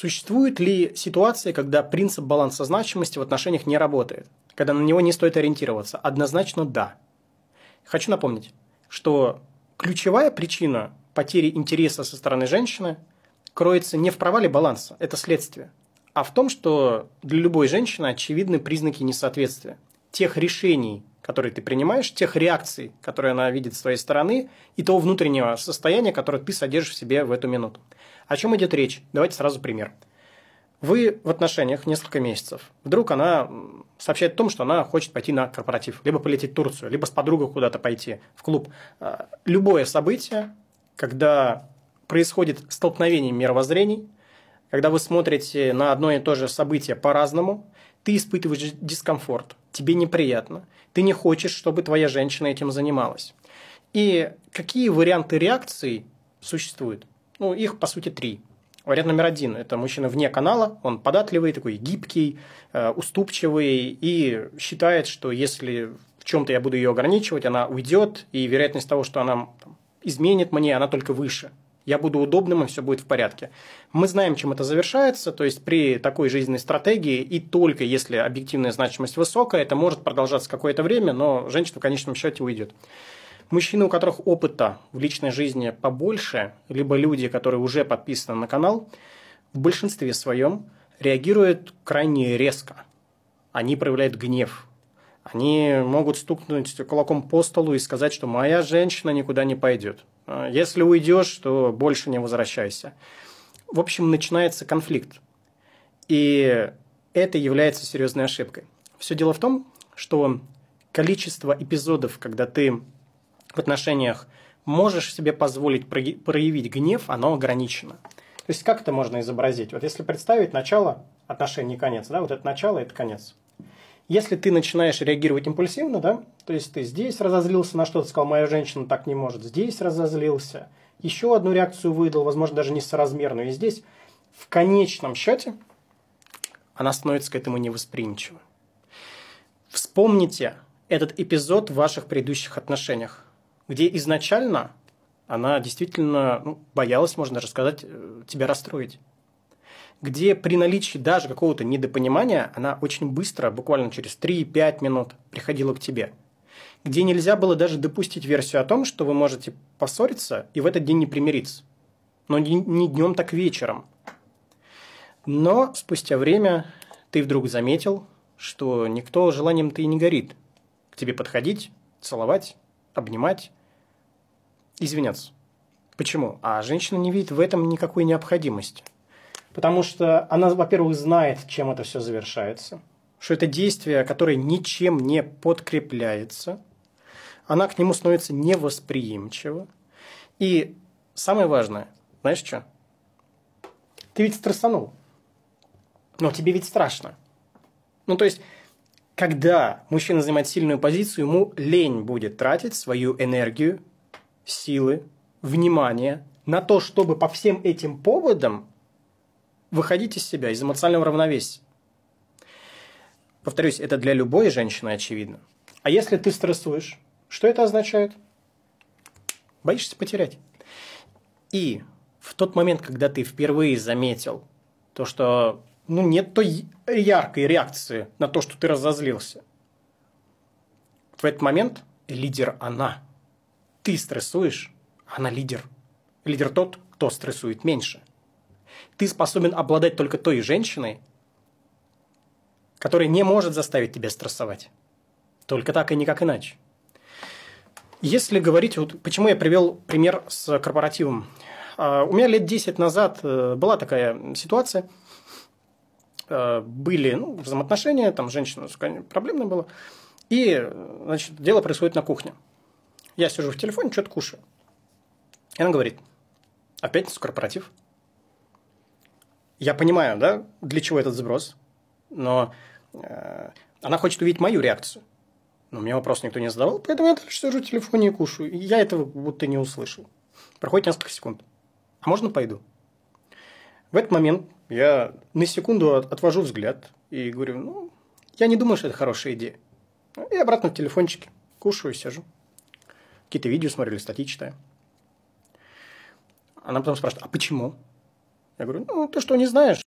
Существуют ли ситуации, когда принцип баланса значимости в отношениях не работает? Когда на него не стоит ориентироваться? Однозначно да. Хочу напомнить, что ключевая причина потери интереса со стороны женщины кроется не в провале баланса, это следствие, а в том, что для любой женщины очевидны признаки несоответствия. Тех решений, которые ты принимаешь, тех реакций, которые она видит с твоей стороны, и того внутреннего состояния, которое ты содержишь в себе в эту минуту. О чем идет речь? Давайте сразу пример. Вы в отношениях несколько месяцев. Вдруг она сообщает о том, что она хочет пойти на корпоратив, либо полететь в Турцию, либо с подругой куда-то пойти в клуб. А, любое событие, когда происходит столкновение мировоззрений, когда вы смотрите на одно и то же событие по-разному, ты испытываешь дискомфорт, тебе неприятно, ты не хочешь, чтобы твоя женщина этим занималась. И какие варианты реакции существуют? Ну, их, по сути, три. Вариант номер один – это мужчина вне канала, он податливый, такой гибкий, э, уступчивый и считает, что если в чем-то я буду ее ограничивать, она уйдет, и вероятность того, что она изменит мне, она только выше. Я буду удобным, и все будет в порядке. Мы знаем, чем это завершается, то есть при такой жизненной стратегии, и только если объективная значимость высокая, это может продолжаться какое-то время, но женщина в конечном счете уйдет. Мужчины, у которых опыта в личной жизни побольше, либо люди, которые уже подписаны на канал, в большинстве своем реагируют крайне резко. Они проявляют гнев. Они могут стукнуть кулаком по столу и сказать, что моя женщина никуда не пойдет. Если уйдешь, то больше не возвращайся. В общем, начинается конфликт. И это является серьезной ошибкой. Все дело в том, что количество эпизодов, когда ты в отношениях можешь себе позволить проявить гнев, оно ограничено. То есть как это можно изобразить? Вот если представить начало отношений конец, да, вот это начало, это конец. Если ты начинаешь реагировать импульсивно, да, то есть ты здесь разозлился на что-то, сказал, моя женщина так не может, здесь разозлился, еще одну реакцию выдал, возможно, даже несоразмерную, и здесь в конечном счете она становится к этому невосприимчива. Вспомните этот эпизод в ваших предыдущих отношениях где изначально она действительно ну, боялась, можно даже сказать, э, тебя расстроить. Где при наличии даже какого-то недопонимания она очень быстро, буквально через 3-5 минут, приходила к тебе. Где нельзя было даже допустить версию о том, что вы можете поссориться и в этот день не примириться. Но не, не днем, так вечером. Но спустя время ты вдруг заметил, что никто желанием-то и не горит. К тебе подходить, целовать, обнимать, извиняться. Почему? А женщина не видит в этом никакой необходимости. Потому что она, во-первых, знает, чем это все завершается, что это действие, которое ничем не подкрепляется, она к нему становится невосприимчива. И самое важное, знаешь что? Ты ведь стрессанул. Но тебе ведь страшно. Ну, то есть, когда мужчина занимает сильную позицию, ему лень будет тратить свою энергию силы, внимания на то, чтобы по всем этим поводам выходить из себя, из эмоционального равновесия. Повторюсь, это для любой женщины очевидно. А если ты стрессуешь, что это означает? Боишься потерять. И в тот момент, когда ты впервые заметил то, что ну, нет той яркой реакции на то, что ты разозлился, в этот момент лидер она – ты стрессуешь, она лидер. Лидер тот, кто стрессует меньше. Ты способен обладать только той женщиной, которая не может заставить тебя стрессовать. Только так и никак иначе. Если говорить, вот почему я привел пример с корпоративом. А, у меня лет 10 назад э, была такая ситуация. Э, были ну, взаимоотношения, там женщина проблемная была. И, значит, дело происходит на кухне. Я сижу в телефоне, что-то кушаю. И она говорит, опять пятницу корпоратив. Я понимаю, да, для чего этот сброс, но э, она хочет увидеть мою реакцию. Но мне вопрос никто не задавал, поэтому я дальше сижу в телефоне и кушаю. И я этого будто не услышал. Проходит несколько секунд. А можно пойду? В этот момент я на секунду отвожу взгляд и говорю, ну, я не думаю, что это хорошая идея. И обратно в телефончике кушаю и сижу какие-то видео смотрели, статьи читаю. Она потом спрашивает, а почему? Я говорю, ну, ты что, не знаешь?